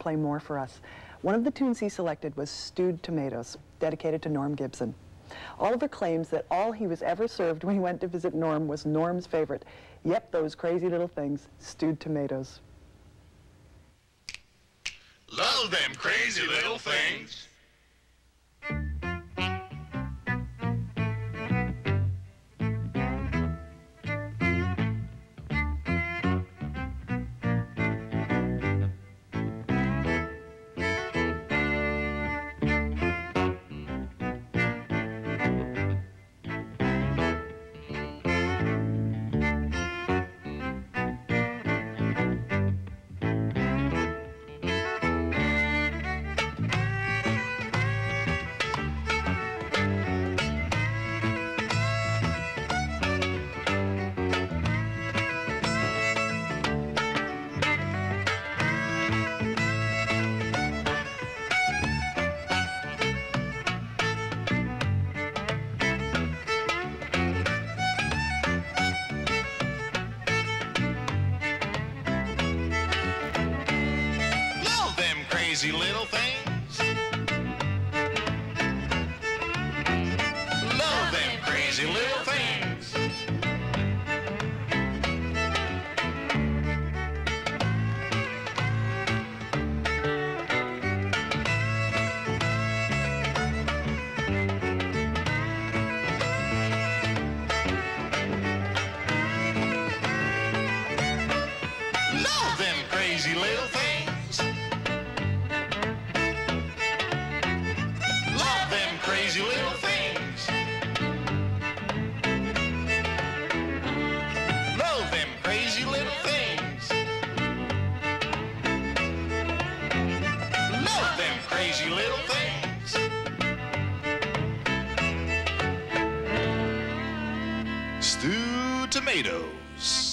play more for us. One of the tunes he selected was Stewed Tomatoes, dedicated to Norm Gibson. Oliver claims that all he was ever served when he went to visit Norm was Norm's favorite. Yep, those crazy little things, stewed tomatoes. Love them crazy little things. Crazy little things. Love them crazy little things. Love them crazy little things. Crazy little things. Love them crazy little things. Love them crazy little things. Stewed tomatoes.